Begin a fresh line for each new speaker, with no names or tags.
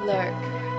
lurk.